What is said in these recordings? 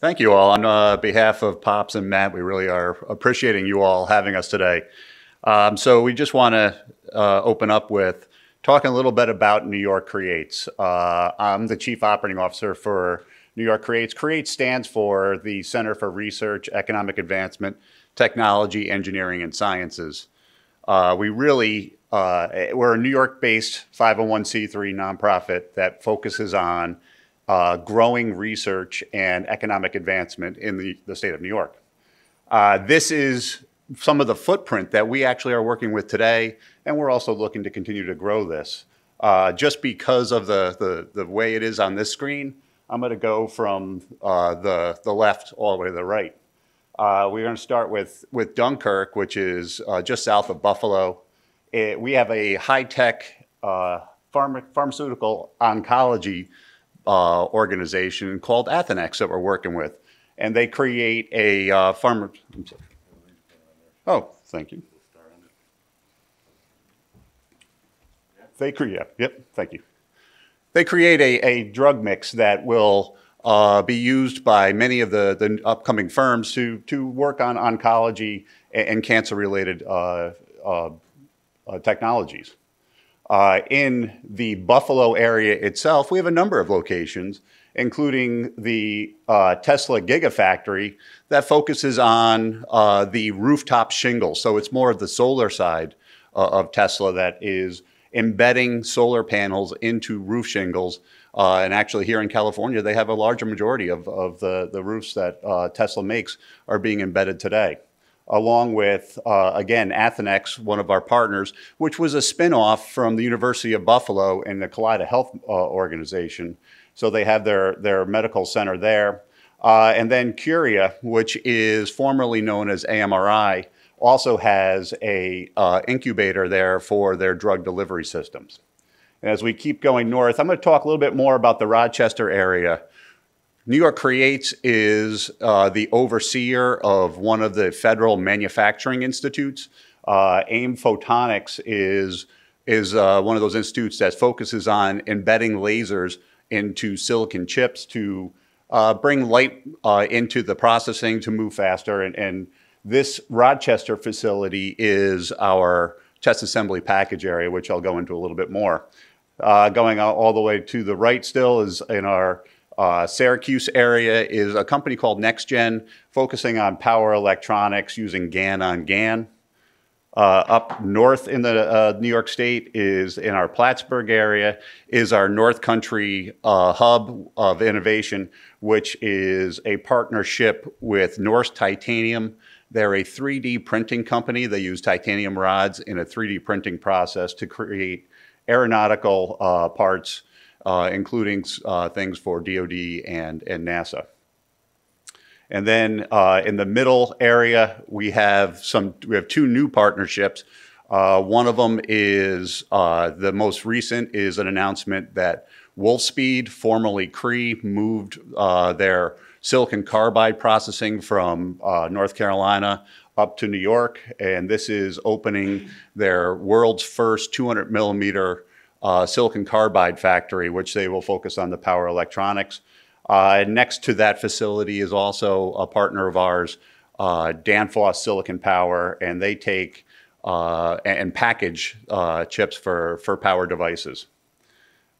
Thank you all. On uh, behalf of Pops and Matt, we really are appreciating you all having us today. Um, so we just want to uh, open up with talking a little bit about New York Creates. Uh, I'm the Chief Operating Officer for New York Creates. Creates stands for the Center for Research, Economic Advancement, Technology, Engineering, and Sciences. Uh, we really, uh, we're a New York-based 501c3 nonprofit that focuses on uh, growing research and economic advancement in the, the state of New York. Uh, this is some of the footprint that we actually are working with today, and we're also looking to continue to grow this. Uh, just because of the, the, the, way it is on this screen, I'm going to go from uh, the, the left all the way to the right. Uh, we're going to start with, with Dunkirk, which is uh, just south of Buffalo. It, we have a high-tech pharma, pharmaceutical oncology uh, organization called Athenex that we're working with. And they create a uh, farmer. Oh, thank you. They create, yep, thank you. They create a, a drug mix that will uh, be used by many of the, the upcoming firms to, to work on oncology and, and cancer-related uh, uh, uh technologies. Uh, in the Buffalo area itself, we have a number of locations, including the uh, Tesla Gigafactory that focuses on uh, the rooftop shingles. So it's more of the solar side uh, of Tesla that is embedding solar panels into roof shingles. Uh, and actually here in California, they have a larger majority of, of the, the roofs that uh, Tesla makes are being embedded today along with, uh, again, Athenex, one of our partners, which was a spinoff from the University of Buffalo and the Kaleida Health uh, Organization. So they have their, their medical center there. Uh, and then Curia, which is formerly known as AMRI, also has a uh, incubator there for their drug delivery systems. And as we keep going north, I'm going to talk a little bit more about the Rochester area. New York Creates is uh, the overseer of one of the federal manufacturing institutes. Uh, AIM Photonics is, is uh, one of those institutes that focuses on embedding lasers into silicon chips to uh, bring light uh, into the processing to move faster. And, and this Rochester facility is our test assembly package area, which I'll go into a little bit more. Uh, going all the way to the right still is in our uh, Syracuse area is a company called NexGen, focusing on power electronics using GaN on GaN. Uh, up north in the uh, New York State is in our Plattsburgh area is our North Country uh, hub of innovation, which is a partnership with Norsk Titanium. They're a 3D printing company. They use titanium rods in a 3D printing process to create aeronautical uh, parts uh, including uh, things for DoD and, and NASA. And then uh, in the middle area, we have some. We have two new partnerships. Uh, one of them is uh, the most recent is an announcement that Wolfspeed, formerly Cree, moved uh, their silicon carbide processing from North Carolina up to New York, and this is opening their world's first 200 millimeter uh, silicon carbide factory, which they will focus on the power electronics. Uh, next to that facility is also a partner of ours, uh, Danfoss Silicon Power, and they take uh, and package uh, chips for, for power devices.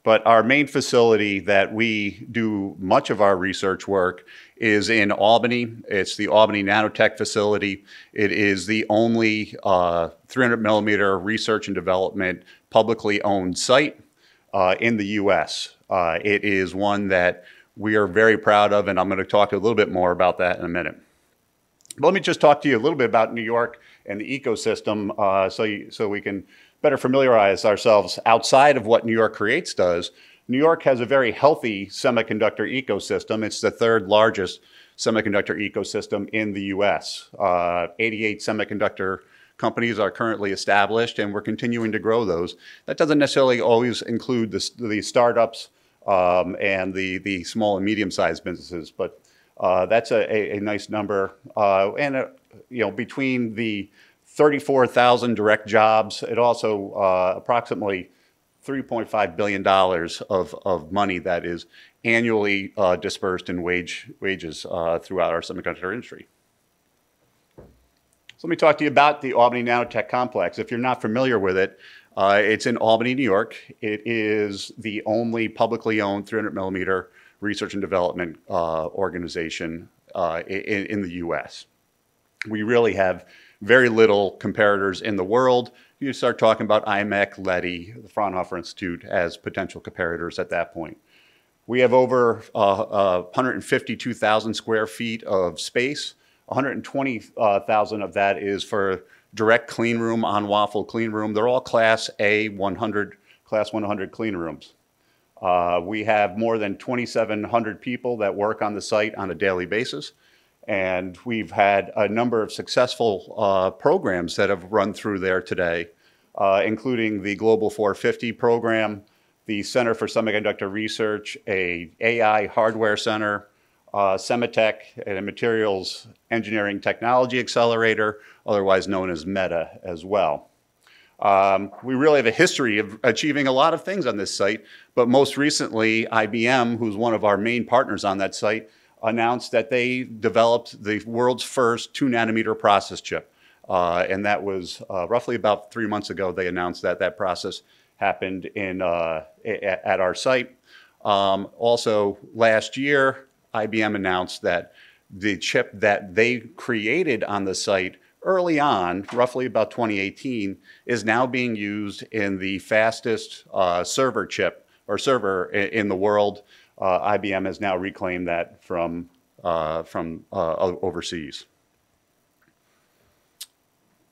But our main facility that we do much of our research work is in Albany. It's the Albany Nanotech facility. It is the only uh, 300 millimeter research and development publicly owned site uh, in the US. Uh, it is one that we are very proud of, and I'm going to talk a little bit more about that in a minute. But let me just talk to you a little bit about New York and the ecosystem uh, so, you, so we can better familiarize ourselves outside of what New York Creates does. New York has a very healthy semiconductor ecosystem. It's the third largest semiconductor ecosystem in the US. Uh, 88 semiconductor companies are currently established, and we're continuing to grow those. That doesn't necessarily always include the, the startups um, and the, the small and medium-sized businesses, but uh, that's a, a, a, nice number. Uh, and, uh, you know, between the 34,000 direct jobs, it also uh, approximately $3.5 billion of, of money that is annually uh, dispersed in wage, wages uh, throughout our semiconductor industry. So let me talk to you about the Albany Nanotech Complex. If you're not familiar with it, uh, it's in Albany, New York. It is the only publicly owned 300 millimeter research and development uh, organization uh, in, in the US. We really have very little comparators in the world. You start talking about IMEC, LETI, the Fraunhofer Institute as potential comparators at that point. We have over uh, uh, 152,000 square feet of space. 120,000 of that is for direct clean room on waffle clean room. They're all class A 100, class 100 clean rooms. Uh, we have more than 2,700 people that work on the site on a daily basis. And we've had a number of successful uh, programs that have run through there today, uh, including the Global 450 program, the Center for Semiconductor Research, a AI hardware center, uh, Sematech, and a materials engineering technology accelerator, otherwise known as META as well. Um, we really have a history of achieving a lot of things on this site, but most recently, IBM, who's one of our main partners on that site, announced that they developed the world's first two nanometer process chip. Uh, and that was uh, roughly about three months ago, they announced that that process happened in, uh, at our site. Um, also, last year, IBM announced that the chip that they created on the site early on, roughly about 2018, is now being used in the fastest uh, server chip or server in, in the world IBM has now reclaimed that from, uh, from uh, overseas.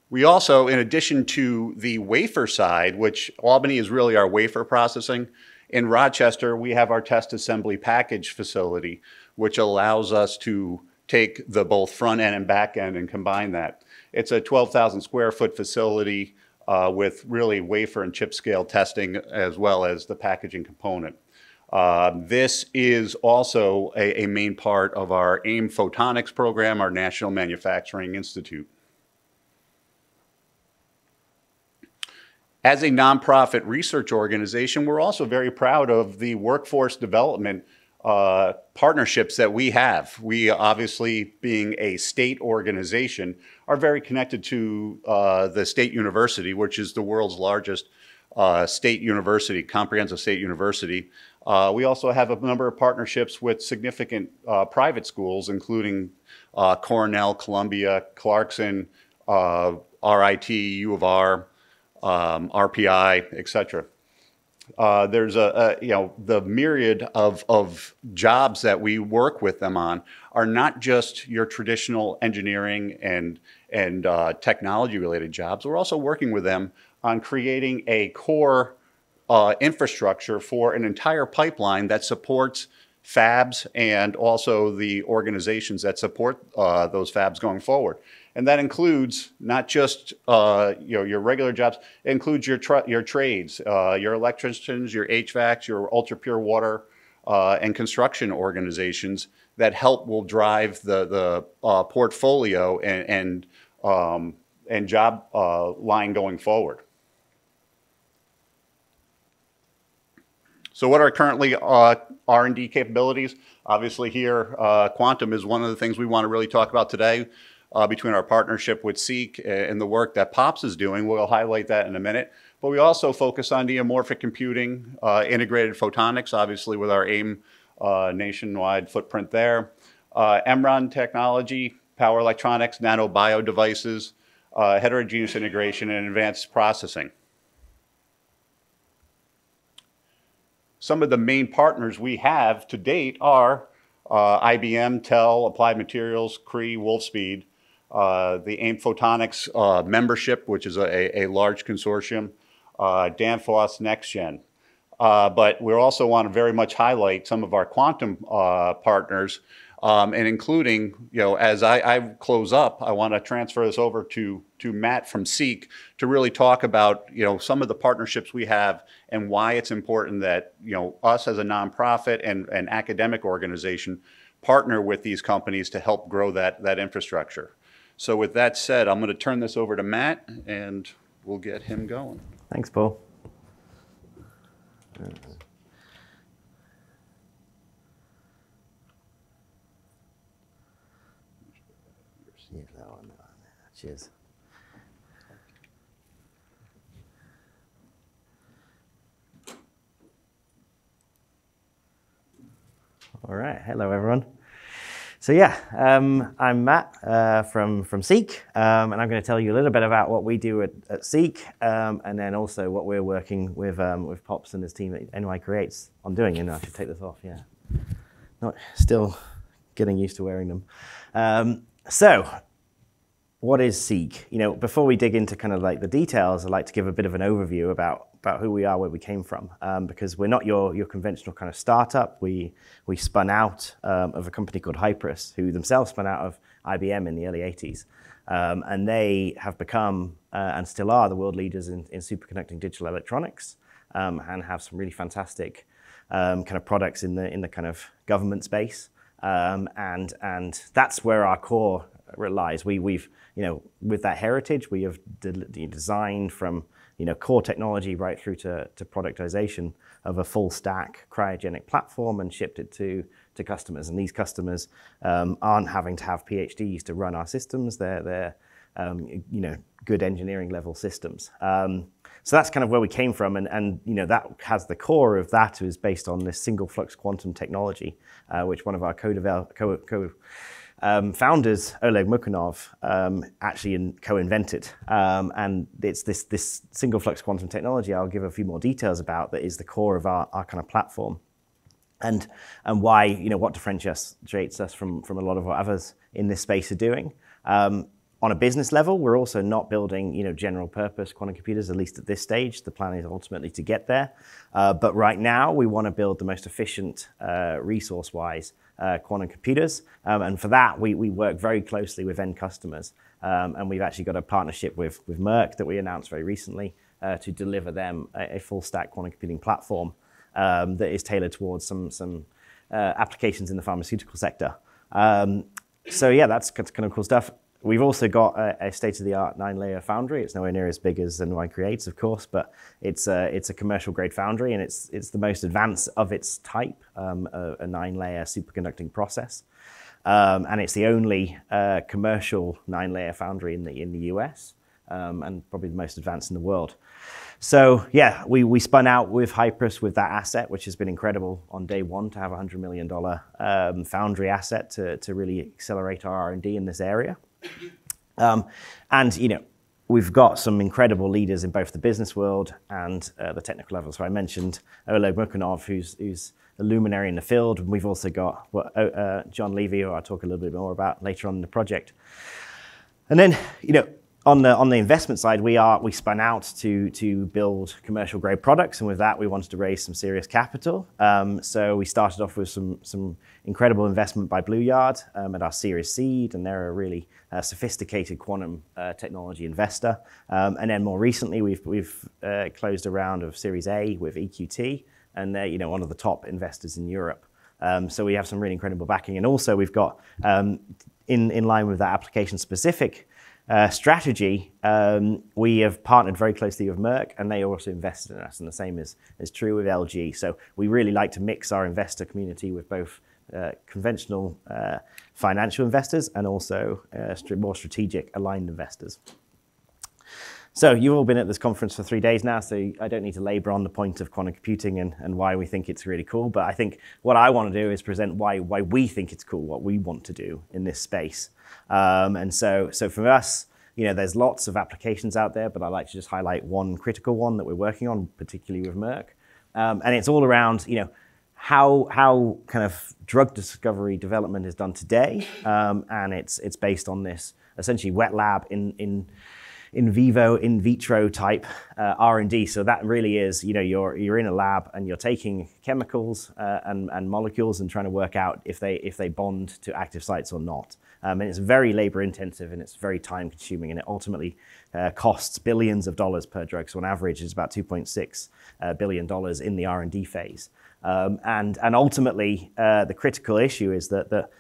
We also, in addition to the wafer side, which Albany is really our wafer processing, in Rochester, we have our test assembly package facility, which allows us to take the both front end and back end and combine that. It's a 12,000 square foot facility uh, with really wafer and chip scale testing as well as the packaging component. Uh, this is also a, a, main part of our AIM Photonics program, our National Manufacturing Institute. As a nonprofit research organization, we're also very proud of the workforce development uh, partnerships that we have. We obviously, being a state organization, are very connected to uh, the state university, which is the world's largest uh, state university, comprehensive state university. Uh, we also have a number of partnerships with significant uh, private schools, including uh, Cornell, Columbia, Clarkson, uh, RIT, U of R, um, RPI, et cetera. Uh, there's a, a, you know, the myriad of, of jobs that we work with them on are not just your traditional engineering and, and uh, technology related jobs. We're also working with them on creating a core uh, infrastructure for an entire pipeline that supports fabs and also the organizations that support uh, those fabs going forward. And that includes not just uh, you know, your regular jobs, it includes your, your trades, uh, your electricians, your HVACs, your ultra pure water, uh, and construction organizations that help will drive the, the uh, portfolio and, and, um, and job line going forward. So what are currently uh, R&D capabilities? Obviously here, uh, quantum is one of the things we want to really talk about today uh, between our partnership with SEEQC and the work that POPS is doing. We'll highlight that in a minute. But we also focus on neuromorphic computing, uh, integrated photonics, obviously with our AIM uh, nationwide footprint there. Uh, MRAM technology, power electronics, nanobio devices, heterogeneous integration, and advanced processing. Some of the main partners we have to date are uh, IBM, TEL, Applied Materials, Cree, Wolfspeed, uh, the AIM Photonics uh, membership, which is a, a large consortium, uh, Danfoss, NexGen. Uh, but we also want to very much highlight some of our quantum uh, partners um, and including, you know, as I, I, close up, I want to transfer this over to, to Matt from SEEQC to really talk about, you know, some of the partnerships we have and why it's important that, you know, us as a nonprofit and an academic organization partner with these companies to help grow that, that infrastructure. So with that said, I'm going to turn this over to Matt and we'll get him going. Thanks, Paul. Yeah, that one. Cheers. All right. Hello, everyone. So yeah, um, I'm Matt uh, from from SEEQC, um, and I'm going to tell you a little bit about what we do at, at SEEQC, um, and then also what we're working with um, with Pops and his team at NY Creates on doing. And I should take this off. Yeah, not still getting used to wearing them. Um, so what is SEEQC? You know, before we dig into kind of like the details, I'd like to give a bit of an overview about about who we are, where we came from, um, because we're not your your conventional kind of startup. We we spun out um, of a company called HYPRES, who themselves spun out of IBM in the early '80s, um, and they have become uh, and still are the world leaders in, in superconducting digital electronics, um, and have some really fantastic um, kind of products in the in the kind of government space. Um, and and that's where our core relies. We, we've, you know, with that heritage, we have de- designed from, you know, core technology right through to, to productization of a full stack cryogenic platform and shipped it to, to customers. And these customers um, aren't having to have PhDs to run our systems. They're, they're um, you know, good engineering level systems. Um, so that's kind of where we came from, and, and you know that has the core of that is based on this single flux quantum technology, uh, which one of our co-develop, co, co um, founders, Oleg Mukhanov, um, actually in, co-invented. Um, and it's this, this single flux quantum technology I'll give a few more details about that is the core of our, our kind of platform. And, and why, you know, what differentiates us from, from a lot of what others in this space are doing. Um, on a business level, we're also not building, you know, general purpose quantum computers, at least at this stage. The plan is ultimately to get there. Uh, but right now, we want to build the most efficient, uh, resource-wise, uh, quantum computers. Um, and for that, we, we work very closely with end customers. Um, and we've actually got a partnership with, with Merck that we announced very recently uh, to deliver them a, a, full stack quantum computing platform um, that is tailored towards some, some uh, applications in the pharmaceutical sector. Um, so yeah, that's kind of cool stuff. We've also got a, a state-of-the-art nine-layer foundry. It's nowhere near as big as NY Creates, of course, but it's a, it's a commercial-grade foundry, and it's, it's the most advanced of its type, um, a, a nine-layer superconducting process. Um, and it's the only uh, commercial nine-layer foundry in the, in the US, um, and probably the most advanced in the world. So yeah, we, we spun out with HYPRES with that asset, which has been incredible on day one to have a $100 million um, foundry asset to, to really accelerate our R&D in this area. Um, and, you know, we've got some incredible leaders in both the business world and uh, the technical level. So I mentioned Oleg Mukhanov, who's, who's a luminary in the field. And we've also got uh, John Levy, who I'll talk a little bit more about later on in the project. And then, you know, on the on the investment side, we are we spun out to to build commercial grade products, and with that, we wanted to raise some serious capital. Um, so we started off with some some incredible investment by BlueYard um, at our Series Seed, and they're a really uh, sophisticated quantum uh, technology investor. Um, and then more recently, we've we've uh, closed a round of Series A with EQT, and they're you know one of the top investors in Europe. Um, so we have some really incredible backing, and also we've got um, in in line with that application specific uh, strategy, um, we have partnered very closely with Merck, and they also invested in us, and the same is, is true with LG. So we really like to mix our investor community with both uh, conventional uh, financial investors and also uh, more strategic aligned investors. So you've all been at this conference for three days now, so I don't need to labor on the point of quantum computing and, and why we think it's really cool. But I think what I want to do is present why, why we think it's cool, what we want to do in this space. Um, and so, so for us, you know, there's lots of applications out there, but I like to just highlight one critical one that we're working on, particularly with Merck. Um, and it's all around, you know, how, how kind of drug discovery development is done today. Um, and it's, it's based on this essentially wet lab in, in in vivo, in vitro type uh, R&D. So that really is, you know, you're, you're in a lab and you're taking chemicals uh, and, and molecules and trying to work out if they, if they bond to active sites or not. Um, and it's very labor intensive and it's very time consuming and it ultimately uh, costs billions of dollars per drug. So on average, it's about $2.6 uh, billion dollars in the R&D phase. Um, and, and ultimately, uh, the critical issue is that, that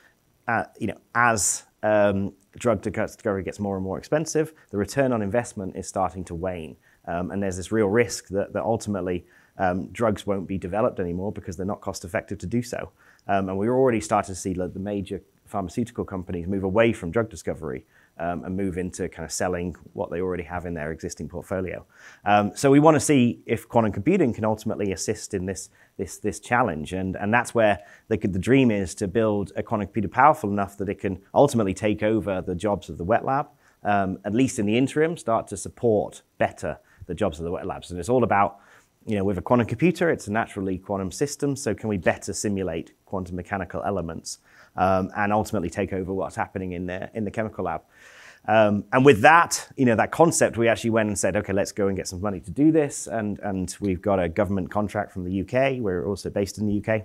uh, you know, as um, drug discovery gets more and more expensive, the return on investment is starting to wane. Um, and there's this real risk that, that ultimately um, drugs won't be developed anymore because they're not cost effective to do so. Um, and we're already starting to see like, the major pharmaceutical companies move away from drug discovery um, and move into kind of selling what they already have in their existing portfolio. Um, so we want to see if quantum computing can ultimately assist in this this this challenge, and and that's where the, the dream is to build a quantum computer powerful enough that it can ultimately take over the jobs of the wet lab, um, at least in the interim, start to support better the jobs of the wet labs, and it's all about you know, with a quantum computer, it's a naturally quantum system, so can we better simulate quantum mechanical elements um, and ultimately take over what's happening in the, in the chemical lab? Um, and with that, you know, that concept, we actually went and said, okay, let's go and get some money to do this. And, and we've got a government contract from the UK. We're also based in the UK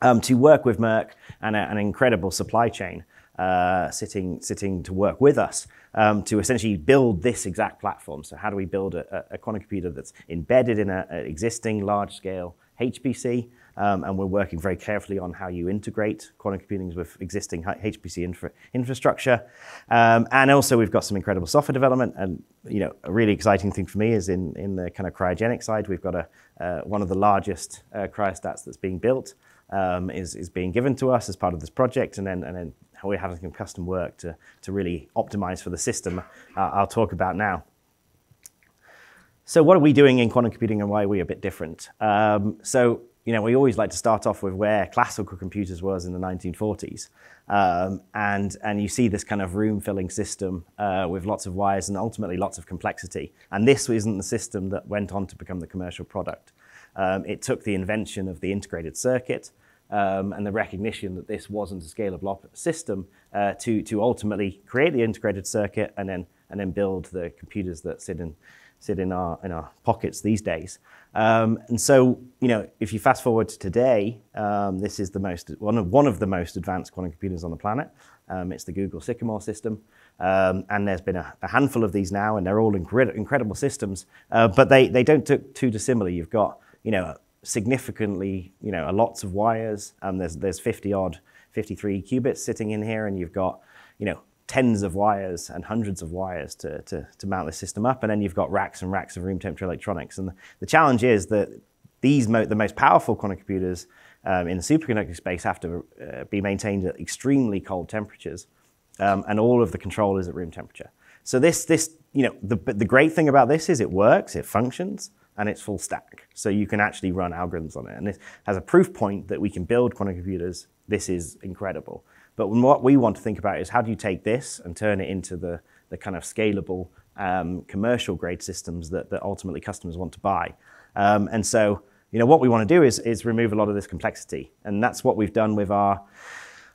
um, to work with Merck and a, an incredible supply chain uh, sitting, sitting to work with us um, to essentially build this exact platform. So how do we build a, a quantum computer that's embedded in an existing large-scale HPC, um, and we're working very carefully on how you integrate quantum computing with existing HPC infra infrastructure. Um, and also we've got some incredible software development. And you know, a really exciting thing for me is in, in the kind of cryogenic side, we've got a, uh, one of the largest uh, cryostats that's being built um, is, is being given to us as part of this project. And then, and then we're having some custom work to, to really optimize for the system uh, I'll talk about now. So what are we doing in quantum computing and why are we a bit different? Um, so, you know, we always like to start off with where classical computers was in the 1940s. Um, and, and you see this kind of room-filling system uh, with lots of wires and ultimately lots of complexity. And this isn't the system that went on to become the commercial product. Um, it took the invention of the integrated circuit, um, and the recognition that this wasn't a scalable system uh, to, to ultimately create the integrated circuit and then, and then build the computers that sit in, sit in, our, in our pockets these days. Um, and so, you know, if you fast forward to today, um, this is the most, one of, one of the most advanced quantum computers on the planet. Um, it's the Google Sycamore system. Um, and there's been a, a, handful of these now, and they're all incred incredible systems, uh, but they, they don't look too dissimilar. You've got, you know, significantly, you know, a lots of wires. Um, there's there's 50 odd, 53 qubits sitting in here, and you've got, you know, tens of wires and hundreds of wires to, to, to mount the system up. And then you've got racks and racks of room temperature electronics. And the, the challenge is that these mo the most powerful quantum computers um, in the superconducting space have to uh, be maintained at extremely cold temperatures, um, and all of the control is at room temperature. So this, this, you know, the, the great thing about this is it works, it functions, and it's full stack. So you can actually run algorithms on it. And this, as a proof point that we can build quantum computers, this is incredible. But what we want to think about is how do you take this and turn it into the, the kind of scalable um, commercial grade systems that, that ultimately customers want to buy. Um, and so, you know, what we want to do is, is remove a lot of this complexity. And that's what we've done with our,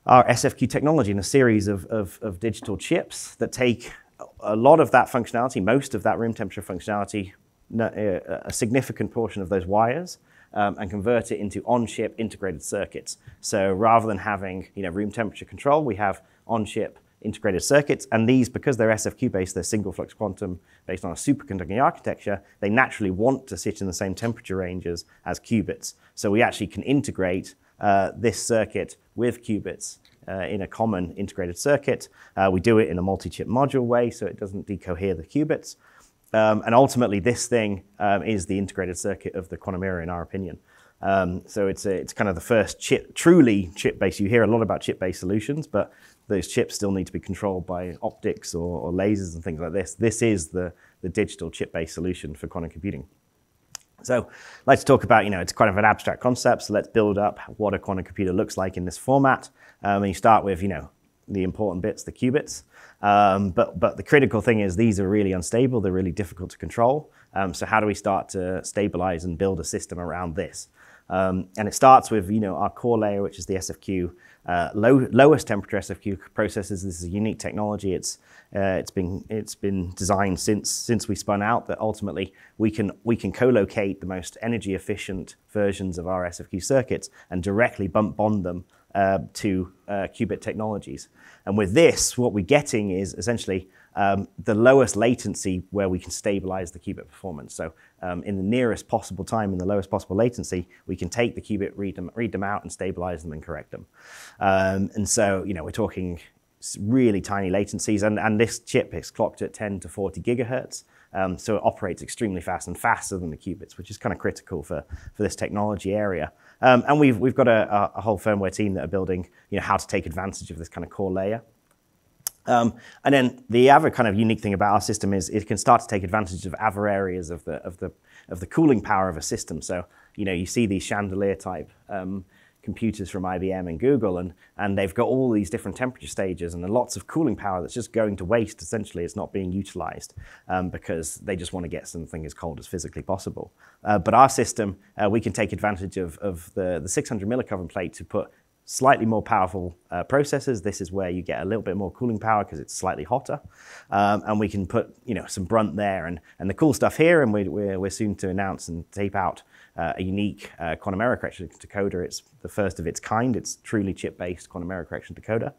our SFQ technology in a series of, of, of digital chips that take a lot of that functionality, most of that room temperature functionality, a significant portion of those wires um, and convert it into on-chip integrated circuits. So rather than having you know, room temperature control, we have on-chip integrated circuits. And these, because they're SFQ-based, they're single flux quantum based on a superconducting architecture, they naturally want to sit in the same temperature ranges as qubits. So we actually can integrate uh, this circuit with qubits uh, in a common integrated circuit. Uh, we do it in a multi-chip module way, so it doesn't decohere the qubits. Um, and ultimately, this thing um, is the integrated circuit of the quantum era, in our opinion. Um, so it's, a, it's kind of the first chip, truly chip-based. You hear a lot about chip-based solutions, but those chips still need to be controlled by optics or, or lasers and things like this. This is the, the digital chip-based solution for quantum computing. So let's talk about, you know, it's kind of an abstract concept, so let's build up what a quantum computer looks like in this format. Um, and you start with, you know, the important bits, the qubits. Um, but, but the critical thing is these are really unstable, they're really difficult to control. Um, so how do we start to stabilize and build a system around this? Um, and it starts with you know, our core layer, which is the SFQ, uh, low, lowest temperature SFQ processes. This is a unique technology. It's, uh, it's, been, it's been designed since, since we spun out that ultimately we can, we can co-locate the most energy efficient versions of our SFQ circuits and directly bump bond them uh, to uh, qubit technologies. And with this, what we're getting is essentially um, the lowest latency where we can stabilize the qubit performance. So um, in the nearest possible time, in the lowest possible latency, we can take the qubit, read them, read them out, and stabilize them and correct them. Um, and so, you know, we're talking really tiny latencies, and, and this chip is clocked at 10 to 40 gigahertz. Um, so it operates extremely fast and faster than the qubits, which is kind of critical for, for this technology area. Um, and we've, we've got a, a, whole firmware team that are building you know, how to take advantage of this kind of core layer. Um, and then the other kind of unique thing about our system is it can start to take advantage of other areas of the, of the, of the cooling power of a system. So, you know, you see these chandelier type um, computers from IBM and Google, and, and they've got all these different temperature stages and lots of cooling power that's just going to waste. Essentially, it's not being utilized um, because they just want to get something as cold as physically possible. Uh, but our system, uh, we can take advantage of, of the, the 600 millikelvin plate to put slightly more powerful uh, processors. This is where you get a little bit more cooling power because it's slightly hotter. Um, and we can put you know, some brunt there. And, and the cool stuff here, and we, we're, we're soon to announce and tape out uh, a unique uh, quantum error correction decoder. It's the first of its kind. It's truly chip-based quantum error correction decoder.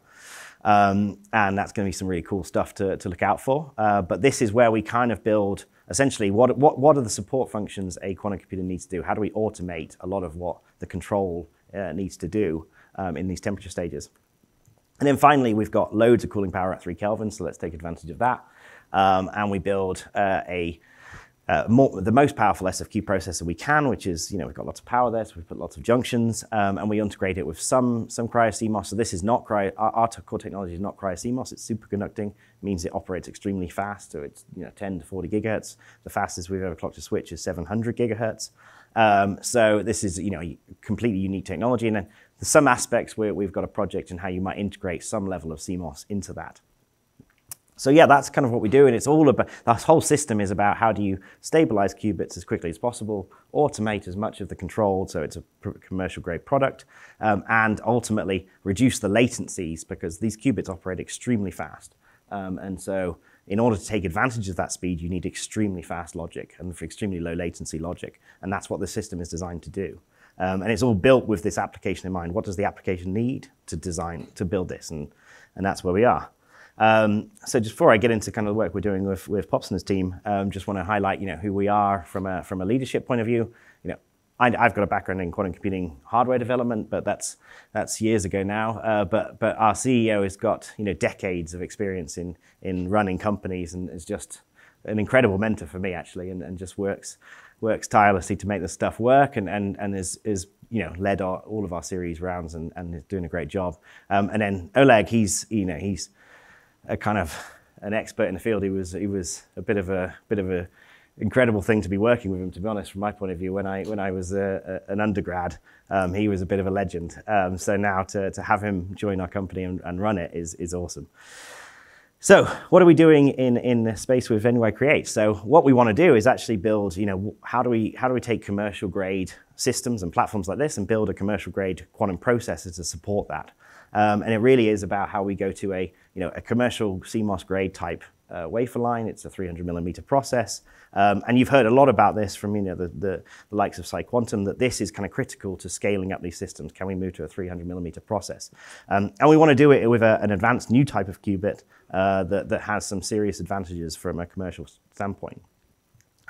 Um, and that's going to be some really cool stuff to, to look out for. Uh, but this is where we kind of build essentially what, what, what are the support functions a quantum computer needs to do? How do we automate a lot of what the control uh, needs to do um, in these temperature stages? And then finally, we've got loads of cooling power at 3 Kelvin, so let's take advantage of that. Um, and we build uh, a uh, more, the most powerful SFQ processor we can, which is, you know, we've got lots of power there, so we put lots of junctions, um, and we integrate it with some, some cryo-CMOS. So this is not cryo, our, our core technology is not cryo-CMOS, it's superconducting, means it operates extremely fast, so it's, you know, 10 to 40 gigahertz. The fastest we've ever clocked a switch is 700 gigahertz. Um, so this is, you know, completely unique technology. And then some aspects where we've got a project and how you might integrate some level of CMOS into that. So yeah, that's kind of what we do, and it's all about, this whole system is about how do you stabilize qubits as quickly as possible, automate as much of the control so it's a commercial grade product, um, and ultimately reduce the latencies because these qubits operate extremely fast. Um, and so in order to take advantage of that speed, you need extremely fast logic and for extremely low latency logic, and that's what the system is designed to do. Um, and it's all built with this application in mind. What does the application need to design, to build this? And, and that's where we are. Um, so just before I get into kind of the work we're doing with, with Popson's team, um, just want to highlight, you know, who we are from a, from a leadership point of view. You know, I, have got a background in quantum computing hardware development, but that's, that's years ago now. Uh, but, but our CEO has got, you know, decades of experience in, in running companies and is just an incredible mentor for me, actually, and, and just works, works tirelessly to make this stuff work and, and, and is, is you know, led our, all of our series rounds and, and is doing a great job. Um, and then Oleg, he's, you know, he's, a kind of an expert in the field. He was he was a bit of a bit of a incredible thing to be working with him. To be honest, from my point of view, when I when I was a, a, an undergrad, um, he was a bit of a legend. Um, so now to to have him join our company and, and, run it is is awesome. So what are we doing in in the space with NY Create? So what we want to do is actually build. You know, how do we how do we take commercial grade systems and platforms like this and build a commercial grade quantum processor to support that? Um, and it really is about how we go to a, you know, a commercial CMOS grade type uh, wafer line. It's a 300 millimeter process. Um, and you've heard a lot about this from you know, the, the, the likes of PsiQuantum, that this is kind of critical to scaling up these systems. Can we move to a 300 millimeter process? Um, and we want to do it with a, an advanced new type of qubit uh, that, that has some serious advantages from a commercial standpoint.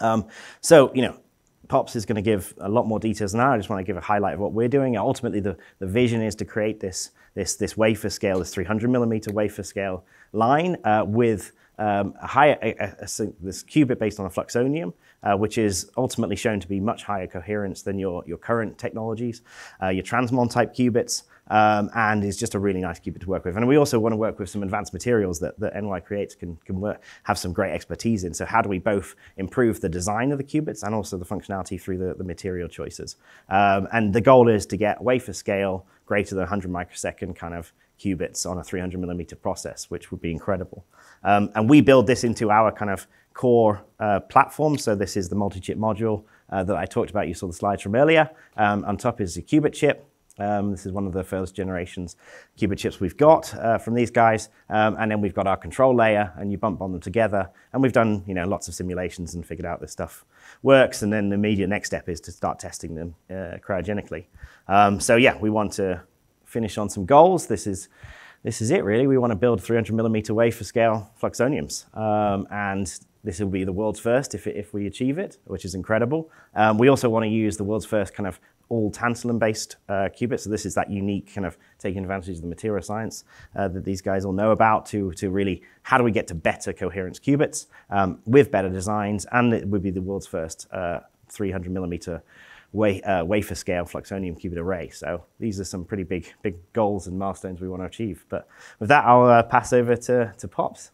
Um, so, you know, Pops is going to give a lot more details now. I just want to give a highlight of what we're doing. Ultimately, the, the vision is to create this, this, this wafer scale, this 300 millimeter wafer scale line uh, with um, a higher, a, a, a, this qubit based on a fluxonium, uh, which is ultimately shown to be much higher coherence than your, your current technologies, uh, your transmon type qubits um, and is just a really nice qubit to work with. And we also want to work with some advanced materials that, that NY Creates can, can work, have some great expertise in. So how do we both improve the design of the qubits and also the functionality through the, the material choices? Um, and the goal is to get wafer scale greater than 100 microsecond kind of qubits on a 300 millimeter process, which would be incredible. Um, and we build this into our kind of core uh, platform. So this is the multi-chip module uh, that I talked about. You saw the slides from earlier. Um, on top is the qubit chip. Um, this is one of the first generations qubit chips we've got uh, from these guys. Um, and then we've got our control layer, and you bump on them together. And we've done you know, lots of simulations and figured out this stuff works. And then the immediate next step is to start testing them uh, cryogenically. Um, so yeah, we want to finish on some goals. This is, this is it, really. We want to build 300 millimeter wafer scale fluxoniums. Um, and this will be the world's first if, if we achieve it, which is incredible. Um, we also want to use the world's first kind of all tantalum-based uh, qubits. So this is that unique kind of taking advantage of the material science uh, that these guys all know about to, to really how do we get to better coherence qubits um, with better designs, and it would be the world's first uh, 300 millimeter uh, wafer scale fluxonium qubit array. So these are some pretty big big goals and milestones we want to achieve. But with that, I'll uh, pass over to, to Pops.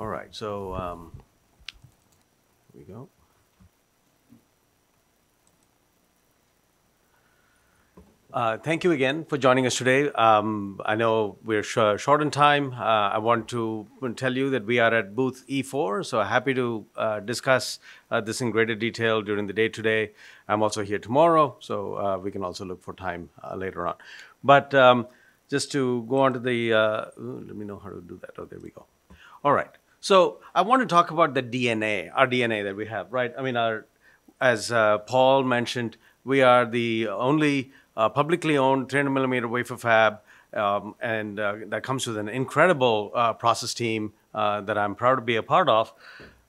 All right, so um, here we go. Uh, thank you again for joining us today. Um, I know we're sh- short on time. Uh, I want to tell you that we are at booth E4, so happy to uh, discuss uh, this in greater detail during the day today. I'm also here tomorrow, so uh, we can also look for time uh, later on. But um, just to go on to the, let me know how to do that. Oh, there we go. All right. So I want to talk about the DNA, our DNA that we have, right? I mean, our, as Paul mentioned, we are the only uh, publicly owned 300 millimeter wafer fab, um, and uh, that comes with an incredible uh, process team uh, that I'm proud to be a part of.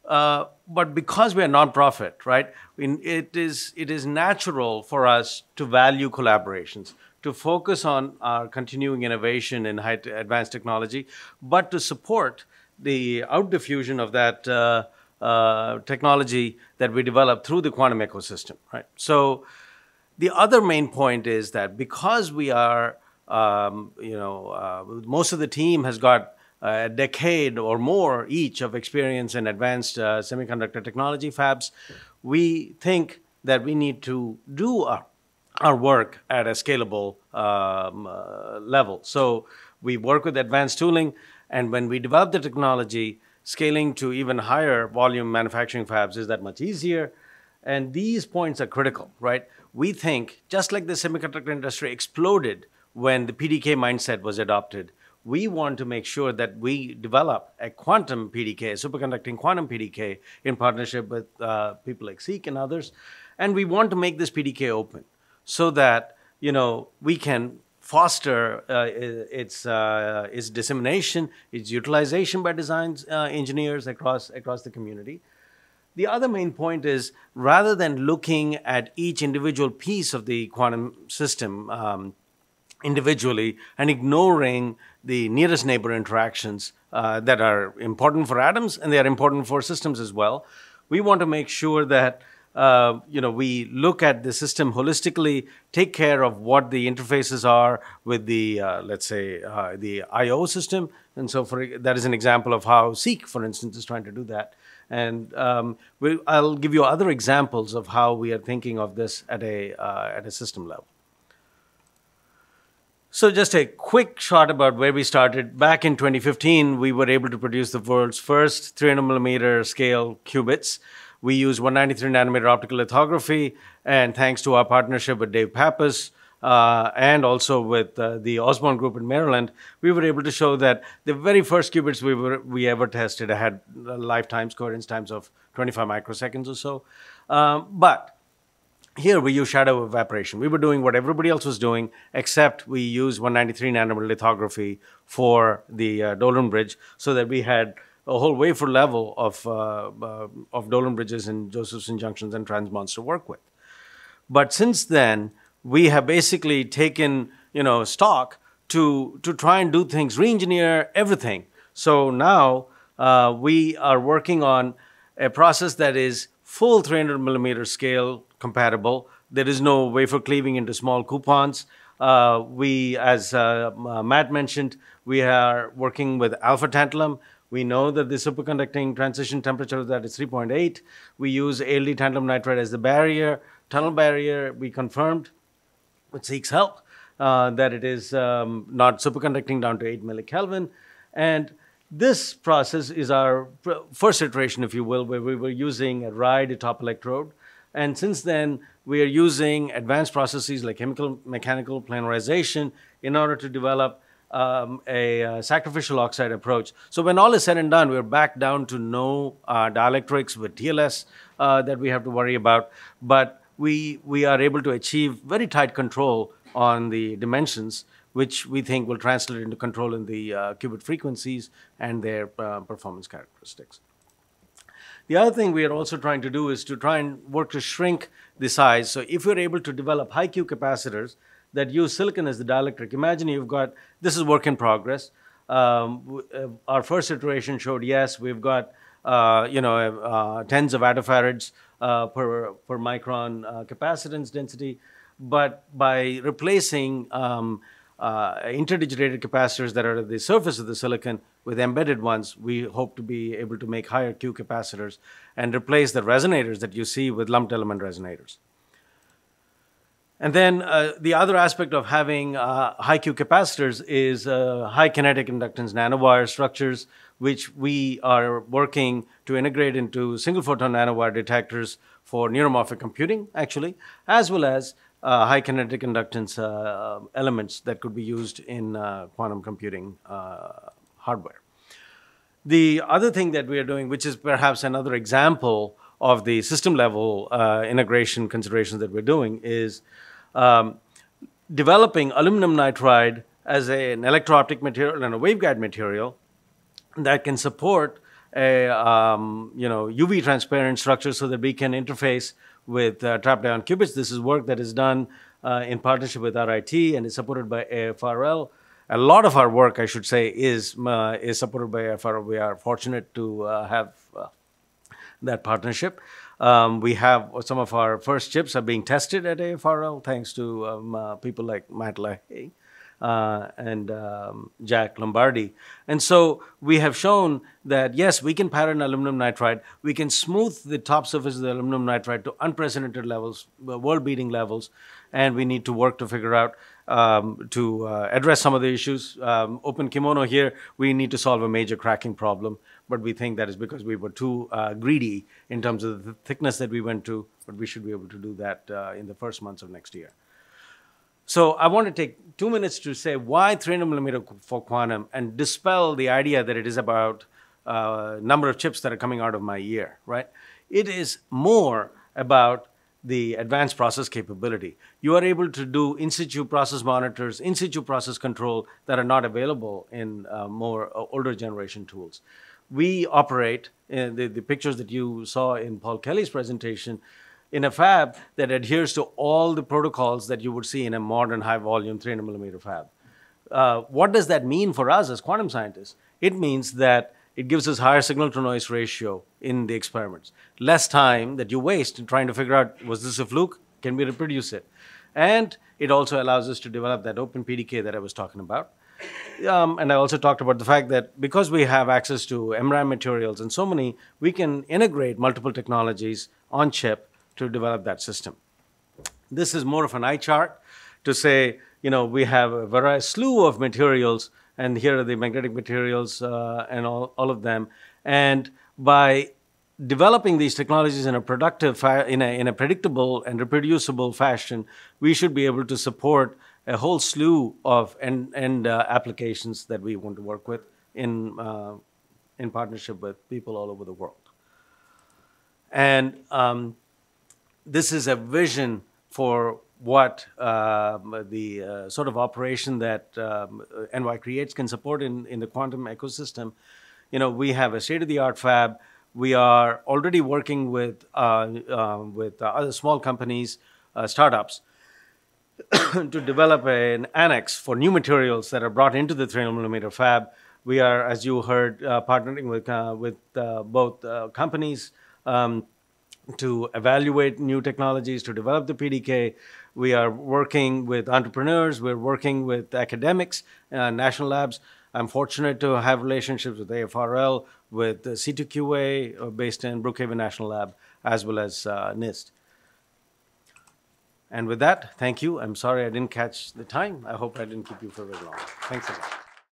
Uh, but because we are nonprofit, right, it is it is natural for us to value collaborations, to focus on our continuing innovation in high advanced technology, but to support the out diffusion of that uh, technology that we develop through the quantum ecosystem, right? So the other main point is that because we are, um, you know, uh, most of the team has got a decade or more each of experience in advanced uh, semiconductor technology fabs, we think that we need to do our, our work at a scalable um, uh, level. So we work with advanced tooling, and when we develop the technology, scaling to even higher volume manufacturing fabs is that much easier. And these points are critical, right? we think, just like the semiconductor industry exploded when the PDK mindset was adopted, we want to make sure that we develop a quantum PDK, a superconducting quantum PDK, in partnership with uh, people like SEEQC and others. And we want to make this PDK open so that you know we can foster uh, its uh, its dissemination, its utilization by design uh, engineers across across the community. The other main point is rather than looking at each individual piece of the quantum system um, individually and ignoring the nearest neighbor interactions uh, that are important for atoms and they are important for systems as well, we want to make sure that uh, you know, we look at the system holistically, take care of what the interfaces are with the, uh, let's say, uh, the I/O system, and so for that is an example of how SEEQC, for instance, is trying to do that. And um, we, I'll give you other examples of how we are thinking of this at a, uh, at a system level. So just a quick shot about where we started. Back in 2015, we were able to produce the world's first 300 millimeter scale qubits. We use 193 nanometer optical lithography, and thanks to our partnership with Dave Pappas, uh, and also with uh, the Osborn Group in Maryland, we were able to show that the very first qubits we, were, we ever tested had lifetimes, coherence times of 25 microseconds or so. Um, but here we use shadow evaporation. We were doing what everybody else was doing, except we use 193 nanometer lithography for the uh, Dolan bridge so that we had a whole wafer level of, uh, uh, of Dolan bridges and Josephson junctions and transmons to work with. But since then, we have basically taken you know stock to to try and do things, re-engineer everything. So now uh, we are working on a process that is full 300 millimeter scale compatible. There is no wafer cleaving into small coupons. Uh, we, as uh, Matt mentioned, we are working with alpha tantalum. We know that the superconducting transition temperature of that is 3.8. We use ALD tantalum nitride as the barrier. Tunnel barrier, we confirmed which SEEQC's help, uh, that it is um, not superconducting down to 8 millikelvin. And this process is our first iteration, if you will, where we were using a RIDE top electrode. And since then, we are using advanced processes like chemical mechanical planarization in order to develop um, a uh, sacrificial oxide approach. So when all is said and done, we're back down to no uh, dielectrics with TLS uh, that we have to worry about. But we, we are able to achieve very tight control on the dimensions, which we think will translate into control in the uh, qubit frequencies and their uh, performance characteristics. The other thing we are also trying to do is to try and work to shrink the size. So if we're able to develop high Q capacitors that use silicon as the dielectric, imagine you've got, this is work in progress. Um, uh, our first iteration showed, yes, we've got, uh, you know, uh, tens of attofarads uh, per, per micron uh, capacitance density. But by replacing um, uh, interdigitated capacitors that are at the surface of the silicon with embedded ones, we hope to be able to make higher Q capacitors and replace the resonators that you see with lumped element resonators. And then uh, the other aspect of having uh, high Q capacitors is uh, high kinetic inductance nanowire structures, which we are working to integrate into single photon nanowire detectors for neuromorphic computing, actually, as well as uh, high kinetic inductance uh, elements that could be used in uh, quantum computing hardware. The other thing that we are doing, which is perhaps another example of the system level integration considerations that we're doing, is um, developing aluminum nitride as a, an electro-optic material and a waveguide material that can support a um, you know UV transparent structure so that we can interface with uh, trapped ion qubits. This is work that is done uh, in partnership with RIT and is supported by AFRL. A lot of our work, I should say, is uh, is supported by AFRL. We are fortunate to uh, have uh, that partnership. Um, we have some of our first chips are being tested at AFRL thanks to um, uh, people like Matt LaHaye uh, and um, Jack Lombardi. And so we have shown that yes, we can pattern aluminum nitride. We can smooth the top surface of the aluminum nitride to unprecedented levels, uh, world-beating levels, and we need to work to figure out um, to uh, address some of the issues. Um, open kimono here, we need to solve a major cracking problem, but we think that is because we were too uh, greedy in terms of the thickness that we went to, but we should be able to do that uh, in the first months of next year. So I want to take two minutes to say why 300 millimeter for quantum and dispel the idea that it is about uh, number of chips that are coming out of my ear, right? It is more about the advanced process capability. You are able to do in situ process monitors, in situ process control that are not available in uh, more uh, older generation tools. We operate, in the, the pictures that you saw in Paul Kelly's presentation, in a fab that adheres to all the protocols that you would see in a modern high volume 300 millimeter fab. Uh, what does that mean for us as quantum scientists? It means that it gives us higher signal to noise ratio in the experiments. Less time that you waste in trying to figure out, was this a fluke? Can we reproduce it? And it also allows us to develop that open PDK that I was talking about. Um, and I also talked about the fact that because we have access to MRAM materials and so many, we can integrate multiple technologies on chip to develop that system. This is more of an eye chart to say, you know, we have a variety, slew of materials, and here are the magnetic materials uh, and all, all of them. And by developing these technologies in a productive, in a, in a predictable and reproducible fashion, we should be able to support a whole slew of end, end uh, applications that we want to work with in, uh, in partnership with people all over the world. And um, this is a vision for what um, the uh, sort of operation that um, NY Creates can support in, in the quantum ecosystem. You know, we have a state-of-the-art fab. We are already working with, uh, uh, with other small companies, uh, startups, to develop an annex for new materials that are brought into the 300 millimeter fab. We are, as you heard, uh, partnering with, uh, with both companies um, to evaluate new technologies, to develop the PDK. We are working with entrepreneurs, we're working with academics, uh, national labs. I'm fortunate to have relationships with AFRL, with C2QA uh, based in Brookhaven National Lab, as well as uh, NIST. And with that, thank you. I'm sorry I didn't catch the time. I hope I didn't keep you for very long. Thanks a lot.